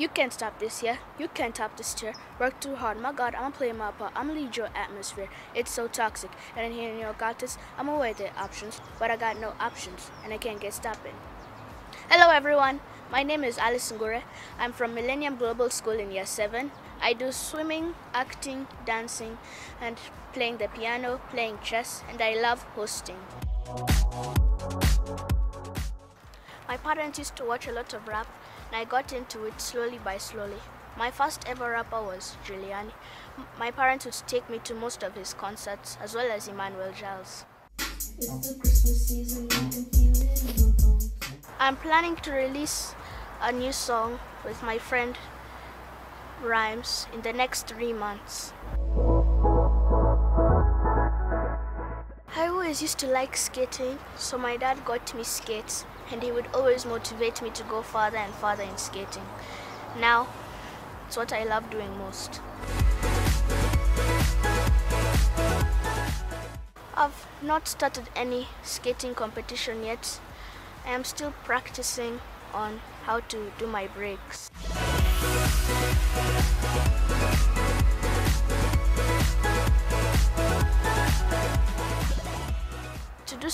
You can't stop this, yeah? You can't top this chair. Work too hard. My God, I'm playing my part. I'm lead your atmosphere. It's so toxic. And in here in your got this, I'm aware there are options, but I got no options, and I can't get stopping. Hello, everyone. My name is Alyce Ngure. I'm from Millennium Global School in Year 7. I do swimming, acting, dancing, and playing the piano, playing chess, and I love hosting. My parents used to watch a lot of rap, and I got into it slowly by slowly. My first ever rapper was Juliani. M- My parents would take me to most of his concerts, as well as Emmanuel Jal. I'm planning to release a new song with my friend Rhymes in the next three months. Always used to like skating, so my dad got me skates, and he would always motivate me to go farther and farther in skating. Now, it's what I love doing most. I've not started any skating competition yet. I am still practicing on how to do my breaks.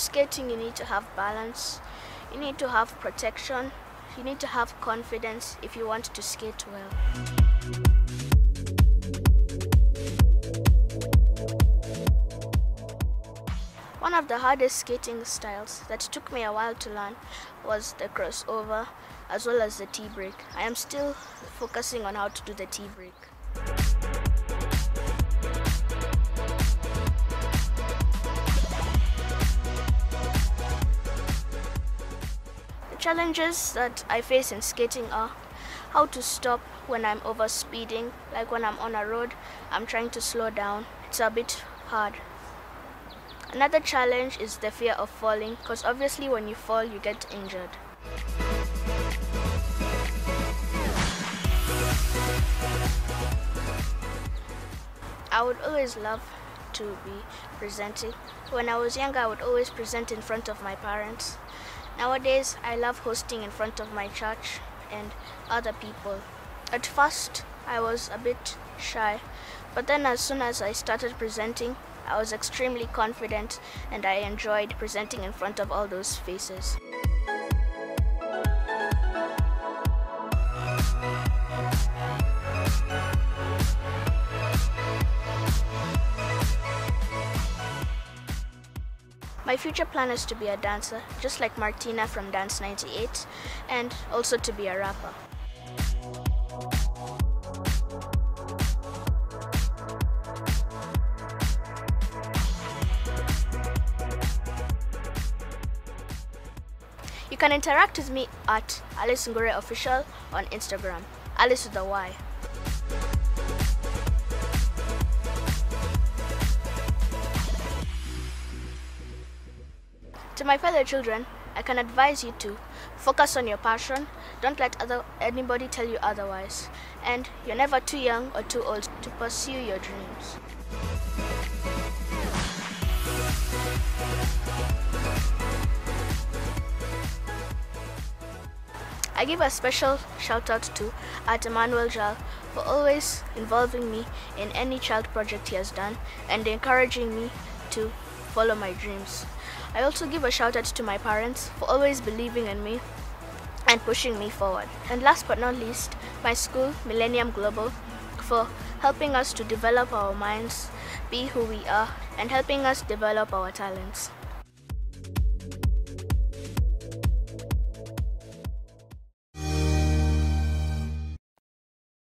Skating, you need to have balance, you need to have protection, you need to have confidence if you want to skate well. One of the hardest skating styles that took me a while to learn was the crossover as well as the T break. I am still focusing on how to do the T challenges that I face in skating are how to stop when I'm over speeding, like when I'm on a road, I'm trying to slow down. It's a bit hard. Another challenge is the fear of falling, because obviously, when you fall, you get injured. I would always love to be presenting. When I was younger, I would always present in front of my parents. Nowadays, I love hosting in front of my church and other people. At first, I was a bit shy, but then as soon as I started presenting, I was extremely confident and I enjoyed presenting in front of all those faces. My future plan is to be a dancer, just like Martina from Dance 98, and also to be a rapper. You can interact with me at Alyce Ngure Official on Instagram. Alice with a Y. To my fellow children, I can advise you to focus on your passion. Don't let other anybody tell you otherwise. And you're never too young or too old to pursue your dreams. I give a special shout out to Art Emmanuel Jal for always involving me in any child project he has done and encouraging me to follow my dreams. I also give a shout out to my parents for always believing in me and pushing me forward. And last but not least, my school, Millennium Global, for helping us to develop our minds, be who we are, and helping us develop our talents.